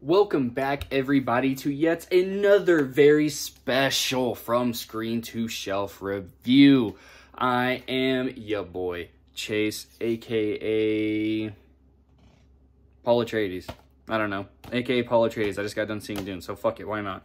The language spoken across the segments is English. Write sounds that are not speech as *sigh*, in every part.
Welcome back, everybody, to yet another very special From Screen to Shelf review. I am your boy, Chase, aka Paul Atreides. I don't know, aka Paul Atreides. I just got done seeing Dune, so fuck it, why not?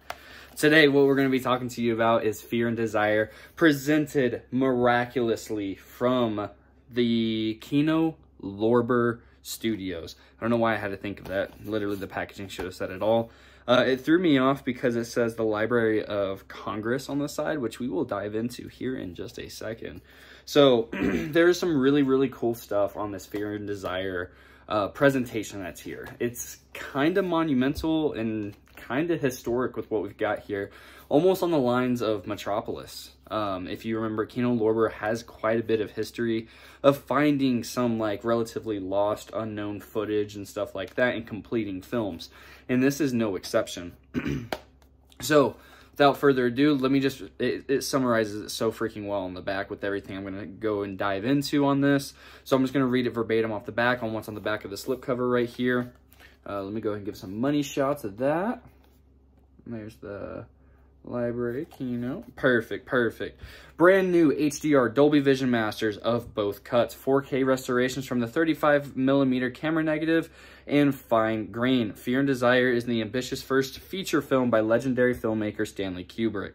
Today, what we're going to be talking to you about is Fear and Desire, presented miraculously from the Kino Lorber Studios. I don't know why I had to think of that. Literally, the packaging should have said it all. Uh, it threw me off because it says the Library of Congress on the side, which we will dive into here in just a second. So *clears throat* there's some really, really cool stuff on this Fear and Desire uh, presentation that's here. It's kind of monumental and kind of historic with what we've got here, almost on the lines of Metropolis. Um, if you remember, Kino Lorber has quite a bit of history of finding some like relatively lost, unknown footage and stuff like that and completing films. And this is no exception. *clears throat* so, without further ado, let me just, it, it, summarizes it so freaking well on the back with everything I'm going to go and dive into on this. So I'm just going to read it verbatim off the back on what's on the back of the slipcover right here. Uh, let me go ahead and give some money shots of that. There's the library Kino. Perfect, perfect. Brand new HDR Dolby Vision Masters of both cuts. 4K restorations from the 35 millimeter camera negative and fine grain. Fear and Desire is the ambitious first feature film by legendary filmmaker Stanley Kubrick.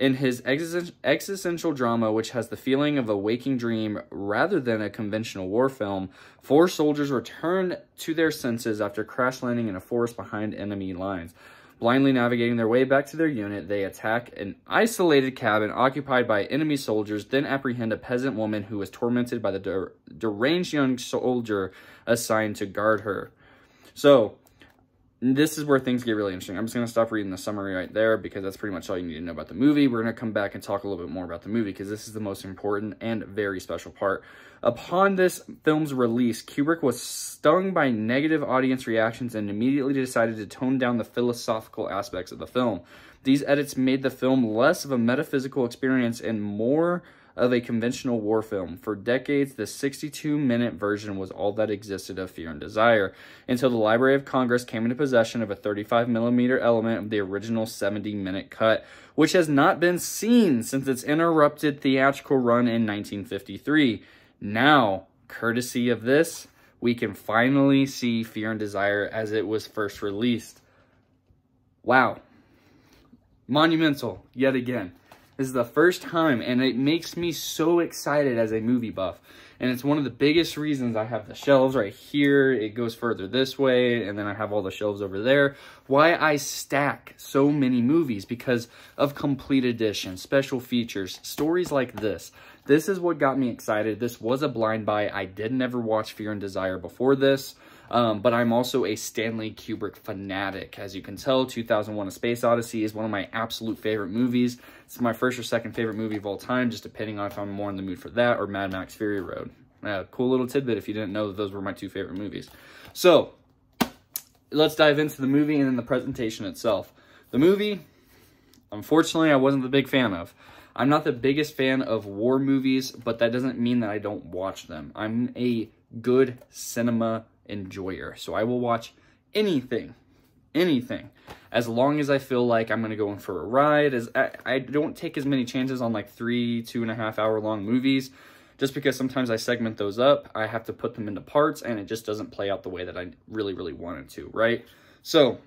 In his existential drama, which has the feeling of a waking dream rather than a conventional war film, four soldiers return to their senses after crash landing in a forest behind enemy lines. Blindly navigating their way back to their unit, they attack an isolated cabin occupied by enemy soldiers, then apprehend a peasant woman who was tormented by the der deranged young soldier assigned to guard her. So, this is where things get really interesting. I'm just going to stop reading the summary right there because that's pretty much all you need to know about the movie. We're going to come back and talk a little bit more about the movie because this is the most important and very special part. Upon this film's release, Kubrick was stung by negative audience reactions and immediately decided to tone down the philosophical aspects of the film. These edits made the film less of a metaphysical experience and more of a conventional war film. For decades, the 62 minute version was all that existed of Fear and Desire, until the Library of Congress came into possession of a 35 millimeter element of the original 70 minute cut, which has not been seen since its interrupted theatrical run in 1953. Now, courtesy of this, we can finally see Fear and Desire as it was first released. Wow. Monumental, yet again. This is the first time, and it makes me so excited as a movie buff. And it's one of the biggest reasons I have the shelves right here. It goes further this way, and then I have all the shelves over there. Why I stack so many movies because of complete edition, special features, stories like this. This is what got me excited. This was a blind buy. I did never watch Fear and Desire before this. Um, but I'm also a Stanley Kubrick fanatic. As you can tell, 2001 A Space Odyssey is one of my absolute favorite movies. It's my first or second favorite movie of all time, just depending on if I'm more in the mood for that or Mad Max Fury Road. Uh, cool little tidbit if you didn't know that those were my two favorite movies. So, let's dive into the movie and then the presentation itself. The movie, unfortunately, I wasn't the big fan of. I'm not the biggest fan of war movies, but that doesn't mean that I don't watch them. I'm a good cinema enjoyer. So I will watch anything, anything, as long as I feel like I'm going to go in for a ride. As I, I don't take as many chances on like three, two and a half hour long movies, just because sometimes I segment those up. I have to put them into parts and it just doesn't play out the way that I really, really wanted to, right? So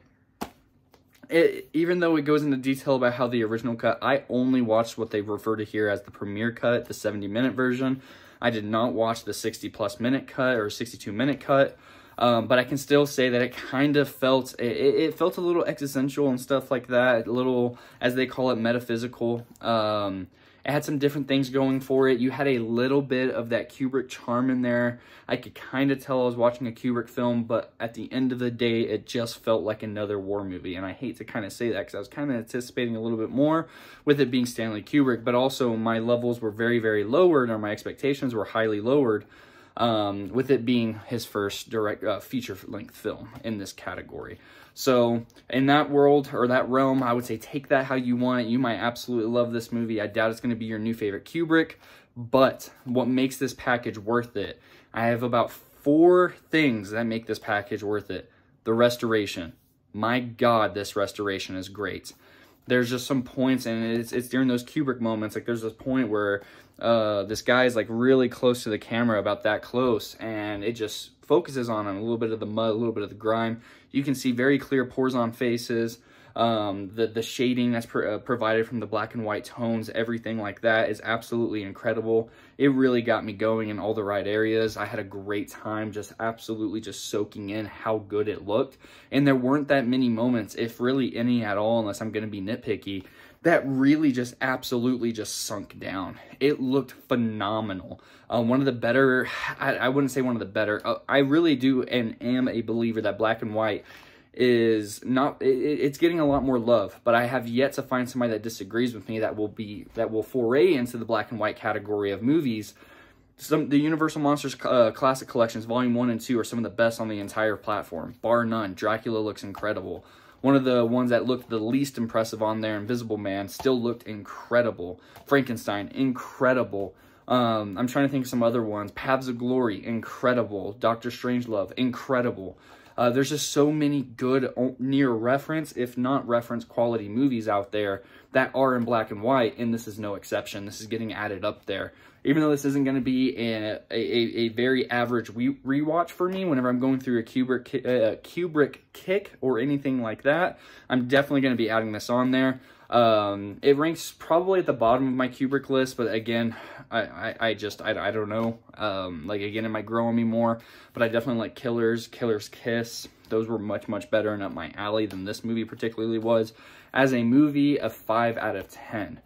it, even though it goes into detail about how the original cut, I only watched what they refer to here as the premiere cut, the 70 minute version. I did not watch the 60 plus minute cut or 62 minute cut. Um, but I can still say that it kind of felt, it, it, felt a little existential and stuff like that, a little, as they call it, metaphysical. Um, it had some different things going for it. You had a little bit of that Kubrick charm in there. I could kind of tell I was watching a Kubrick film, but at the end of the day, it just felt like another war movie. And I hate to kind of say that because I was kind of anticipating a little bit more with it being Stanley Kubrick, but also my levels were very, very lowered or my expectations were highly lowered um, with it being his first direct uh, feature length film in this category. So in that world or that realm, I would say take that how you want. It. You might absolutely love this movie. I doubt it's going to be your new favorite Kubrick, but what makes this package worth it? I have about four things that make this package worth it. The restoration. My God, this restoration is great. There's just some points, and it's it's during those Kubrick moments. Like there's this point where uh, this guy is like really close to the camera, about that close, and it just focuses on him a little bit of the mud, a little bit of the grime. You can see very clear pores on faces. Um, the, the shading that's uh, provided from the black and white tones, everything like that is absolutely incredible. It really got me going in all the right areas. I had a great time just absolutely just soaking in how good it looked. And there weren't that many moments, if really any at all, unless I'm going to be nitpicky, that really just absolutely just sunk down. It looked phenomenal. Uh, one of the better, I, I, wouldn't say one of the better, uh, I really do and am a believer that black and white is not, it, it's getting a lot more love, but I have yet to find somebody that disagrees with me that will be, that will foray into the black and white category of movies. Some The Universal Monsters uh, Classic Collections, Volume 1 and 2 are some of the best on the entire platform, bar none. Dracula looks incredible. One of the ones that looked the least impressive on there, Invisible Man, still looked incredible. Frankenstein, incredible. Um, I'm trying to think of some other ones. Paths of Glory, incredible. Doctor Strangelove, incredible. Uh, there's just so many good near reference, if not reference quality movies out there that are in black and white, and this is no exception. This is getting added up there. Even though this isn't going to be a, a, a, very average rewatch for me whenever I'm going through a Kubrick, uh, Kubrick kick or anything like that, I'm definitely going to be adding this on there. Um, it ranks probably at the bottom of my Kubrick list, but again, I, I, I just, I, I don't know. Um, like, again, it might grow on me more, but I definitely like Killers, Killer's Kiss. Those were much, much better and up my alley than this movie particularly was. As a movie, a 5 out of 10.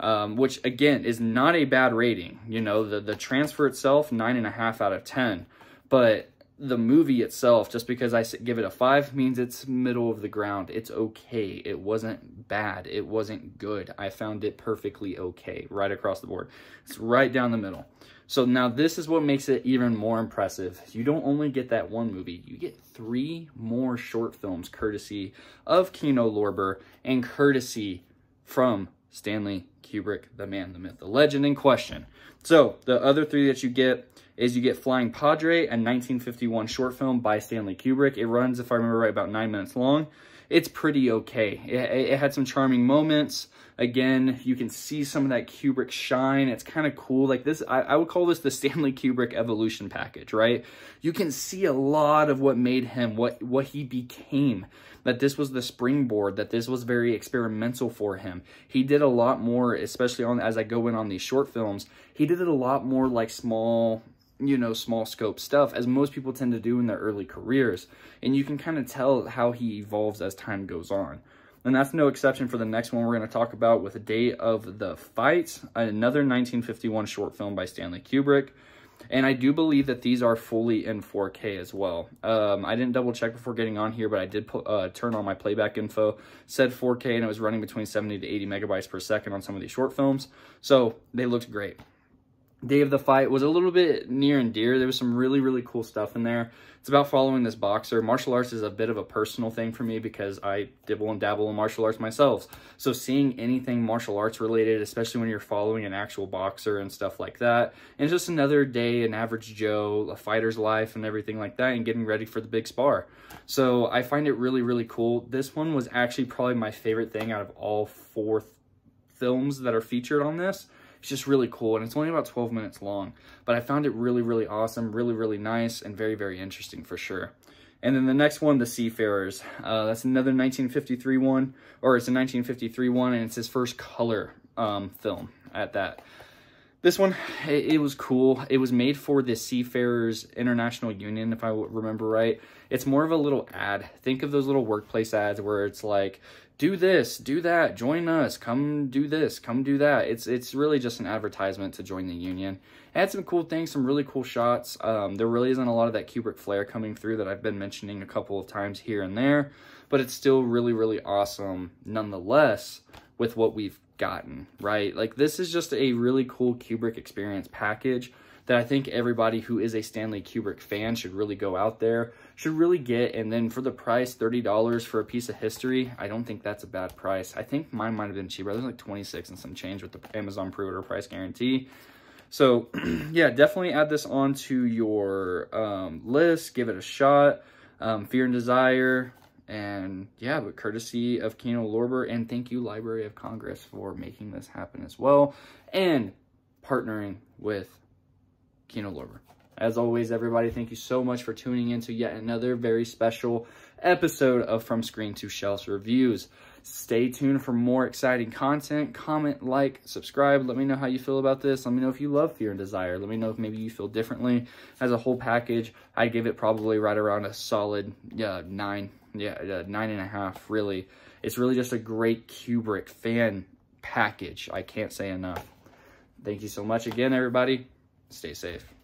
Um, which again is not a bad rating. You know, the, the transfer itself, nine and a half out of 10. But the movie itself, just because I give it a five means it's middle of the ground. It's okay. It wasn't bad. It wasn't good. I found it perfectly okay right across the board. It's right down the middle. So now this is what makes it even more impressive. You don't only get that one movie, you get three more short films courtesy of Kino Lorber and courtesy from Stanley Kubrick, the man, the myth, the legend in question. So the other three that you get is you get Flying Padre, a 1951 short film by Stanley Kubrick. It runs, if I remember right, about nine minutes long. It's pretty okay. It, it had some charming moments. Again, you can see some of that Kubrick shine. It's kind of cool. Like this, I, I would call this the Stanley Kubrick evolution package, right? You can see a lot of what made him, what, what he became that this was the springboard, that this was very experimental for him. He did a lot more, especially on as I go in on these short films, he did it a lot more like small, you know, small scope stuff, as most people tend to do in their early careers. And you can kind of tell how he evolves as time goes on. And that's no exception for the next one we're going to talk about with Day of the Fight, another 1951 short film by Stanley Kubrick. And I do believe that these are fully in 4K as well. Um, I didn't double check before getting on here, but I did uh, turn on my playback info, said 4K, and it was running between 70 to 80 megabytes per second on some of these short films. So they looked great. Day of the Fight was a little bit near and dear. There was some really, really cool stuff in there. It's about following this boxer. Martial arts is a bit of a personal thing for me because I dibble and dabble in martial arts myself. So seeing anything martial arts related, especially when you're following an actual boxer and stuff like that, and just another day, an average Joe, a fighter's life and everything like that, and getting ready for the big spar. So I find it really, really cool. This one was actually probably my favorite thing out of all four films that are featured on this. It's just really cool, and it's only about 12 minutes long. But I found it really, really awesome, really, really nice, and very, very interesting for sure. And then the next one, The Seafarers. Uh, that's another 1953 one, or it's a 1953 one, and it's his first color um, film at that. This one, it, it, was cool. It was made for the Seafarers International Union, if I remember right. It's more of a little ad. Think of those little workplace ads where it's like, do this, do that, join us, come do this, come do that. It's it's really just an advertisement to join the union. It had some cool things, some really cool shots. Um, there really isn't a lot of that Kubrick flair coming through that I've been mentioning a couple of times here and there, but it's still really, really awesome nonetheless with what we've gotten, right? Like this is just a really cool Kubrick experience package that I think everybody who is a Stanley Kubrick fan should really go out there, should really get. And then for the price, $30 for a piece of history, I don't think that's a bad price. I think mine might have been cheaper. Was like 26 and some change with the Amazon pre-order price guarantee. So *clears throat* yeah, definitely add this onto your um, list. Give it a shot. Um, Fear and Desire. And yeah, but courtesy of Kino Lorber and thank you Library of Congress for making this happen as well. And partnering with Kino Lorber. As always, everybody, thank you so much for tuning in to yet another very special episode of From Screen to Shelves Reviews. Stay tuned for more exciting content. Comment, like, subscribe. Let me know how you feel about this. Let me know if you love Fear and Desire. Let me know if maybe you feel differently. As a whole package, I'd give it probably right around a solid yeah, nine. Yeah, nine and a half, really. It's really just a great Kubrick fan package. I can't say enough. Thank you so much again, everybody. Stay safe.